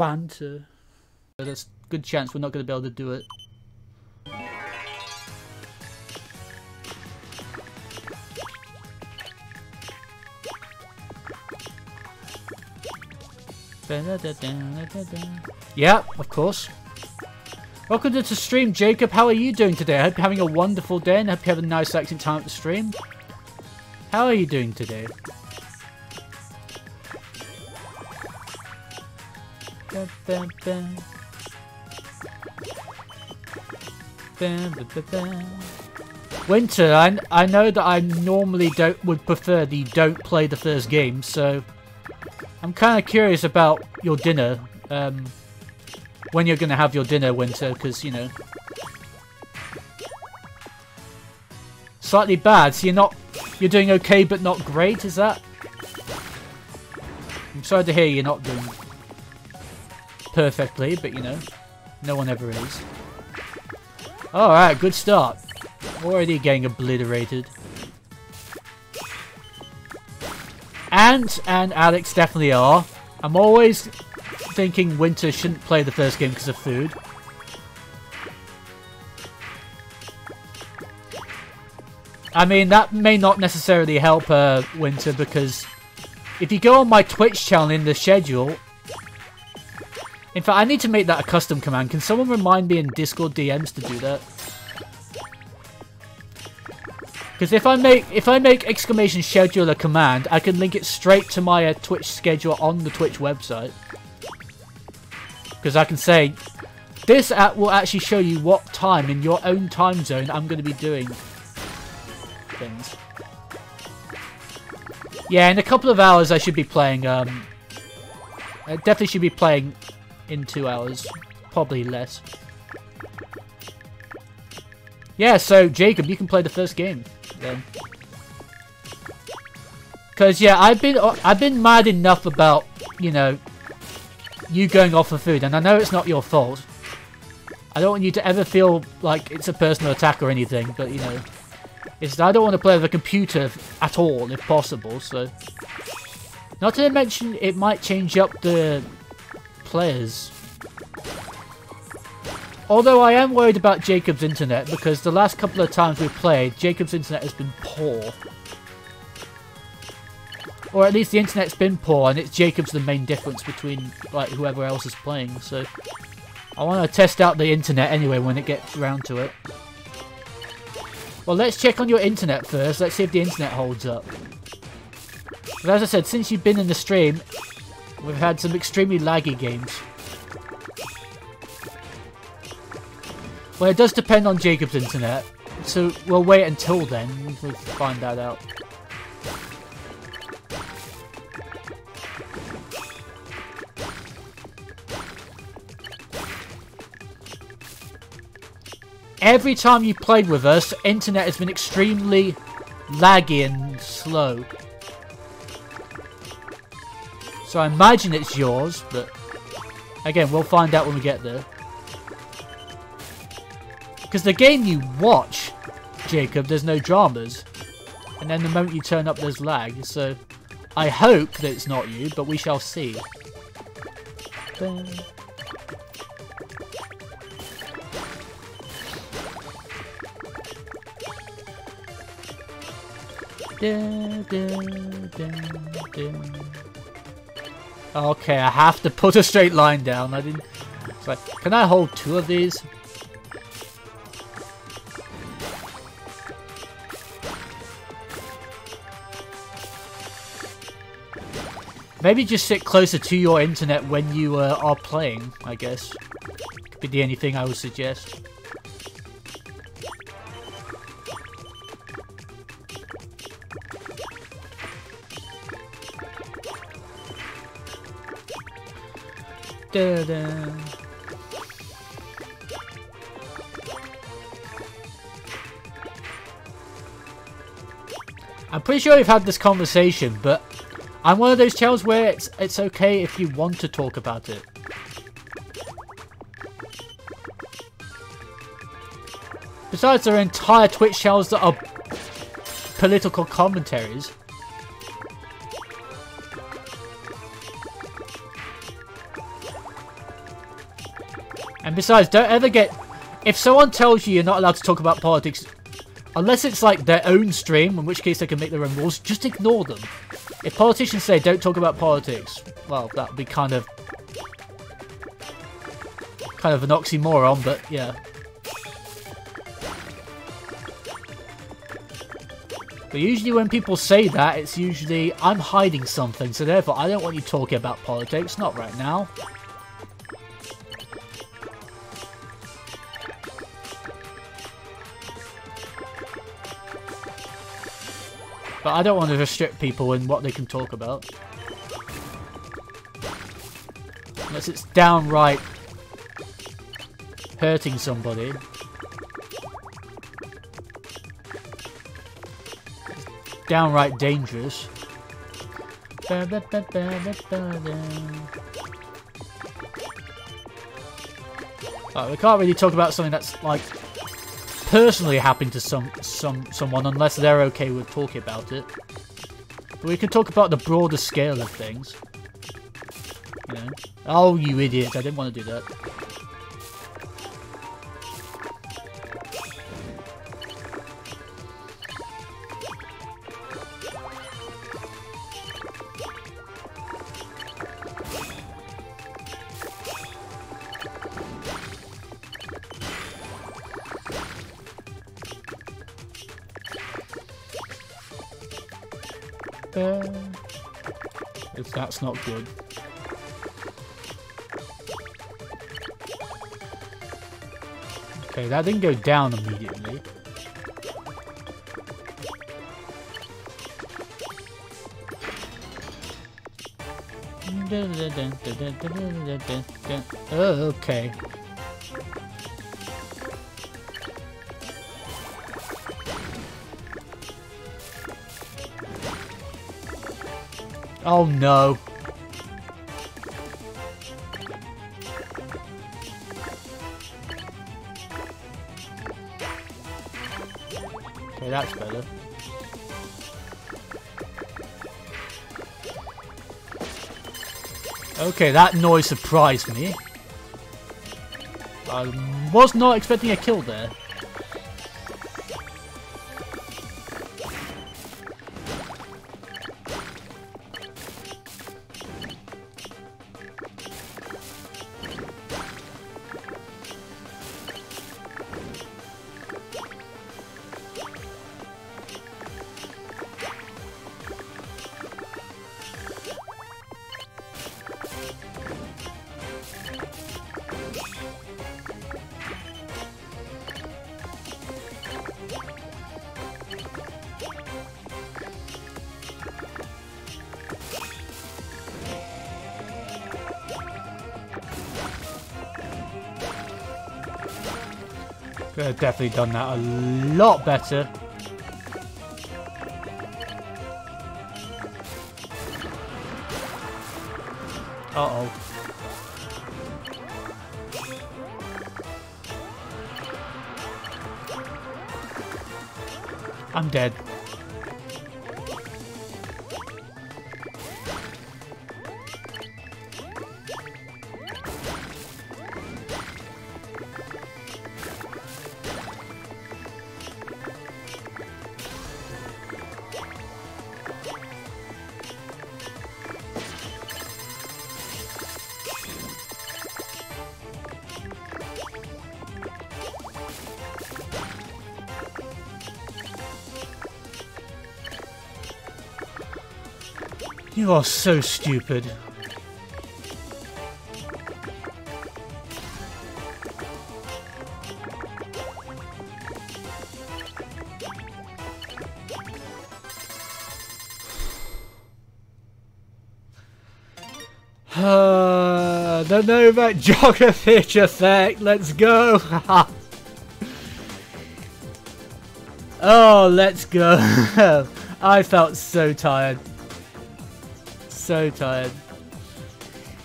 banter. There's a good chance we're not going to be able to do it. Yeah, of course. Welcome to the stream, Jacob. How are you doing today? I hope you're having a wonderful day and I hope you have a nice, relaxing time at the stream. How are you doing today? Winter, I, I know that I normally don't would prefer the don't play the first game, so I'm kind of curious about your dinner. Um, when you're going to have your dinner, Winter, because, you know... Slightly bad, so you're not... You're doing okay, but not great, is that? I'm sorry to hear you're not doing perfectly, but, you know, no one ever is. Alright, good start. Already getting obliterated. Ant and Alex definitely are. I'm always thinking Winter shouldn't play the first game because of food. I mean, that may not necessarily help uh, Winter because if you go on my Twitch channel in the schedule... In fact, I need to make that a custom command. Can someone remind me in Discord DMs to do that? Because if I make if I make exclamation schedule a command, I can link it straight to my uh, Twitch schedule on the Twitch website. Because I can say, this app will actually show you what time in your own time zone I'm going to be doing things. Yeah, in a couple of hours I should be playing, um, I definitely should be playing in two hours. Probably less. Yeah, so Jacob, you can play the first game then. Cause yeah, I've been uh, I've been mad enough about you know you going off for food, and I know it's not your fault. I don't want you to ever feel like it's a personal attack or anything, but you know, it's I don't want to play with a computer at all if possible. So, not to mention it might change up the players. Although I am worried about Jacob's internet because the last couple of times we've played, Jacob's internet has been poor. Or at least the internet's been poor and it's Jacob's the main difference between like whoever else is playing, so... I want to test out the internet anyway when it gets round to it. Well, let's check on your internet first. Let's see if the internet holds up. But as I said, since you've been in the stream, we've had some extremely laggy games. Well, it does depend on Jacob's internet, so we'll wait until then to find that out. Every time you played with us, internet has been extremely laggy and slow. So I imagine it's yours, but again, we'll find out when we get there. Because the game you watch, Jacob, there's no dramas. And then the moment you turn up, there's lag. So I hope that it's not you, but we shall see. Okay, I have to put a straight line down. I didn't. Can I hold two of these? Maybe just sit closer to your internet when you uh, are playing, I guess. Could be the only thing I would suggest. Da -da. I'm pretty sure we've had this conversation, but I'm one of those channels where it's, it's okay if you want to talk about it. Besides, there are entire Twitch channels that are political commentaries. And besides, don't ever get... If someone tells you you're not allowed to talk about politics, unless it's like their own stream, in which case they can make their own rules, just ignore them. If politicians say don't talk about politics, well, that would be kind of... Kind of an oxymoron, but yeah. But usually when people say that, it's usually, I'm hiding something, so therefore I don't want you talking about politics, not right now. But I don't want to restrict people in what they can talk about. Unless it's downright hurting somebody. downright dangerous. We can't really talk about something that's like personally happened to some some someone unless they're okay with talking about it. But we can talk about the broader scale of things. You know? Oh, you idiot! I didn't want to do that. If that's not good. Okay, that didn't go down immediately. Okay. Oh no. Okay, that's better. Okay, that noise surprised me. I was not expecting a kill there. Could have definitely done that a lot better. Uh-oh. I'm dead. You are so stupid. The Novak Djokovic effect, let's go! oh, let's go! I felt so tired so tired.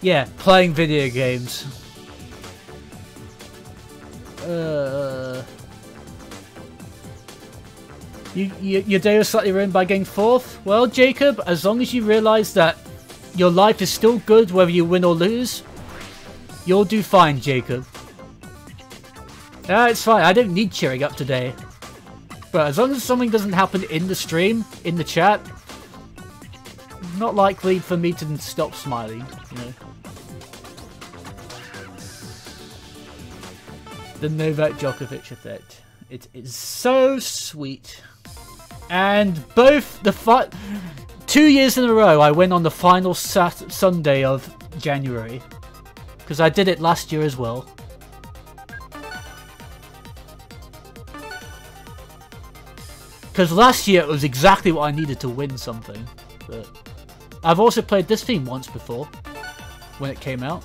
Yeah, playing video games. Uh, you, you, your day was slightly ruined by getting fourth? Well, Jacob, as long as you realise that your life is still good whether you win or lose, you'll do fine, Jacob. Ah, it's fine. I don't need cheering up today. But as long as something doesn't happen in the stream, in the chat, not likely for me to stop smiling, you know. The Novak Djokovic effect. It is so sweet. And both the two years in a row, I went on the final Sat Sunday of January because I did it last year as well. Because last year it was exactly what I needed to win something. But I've also played this theme once before, when it came out.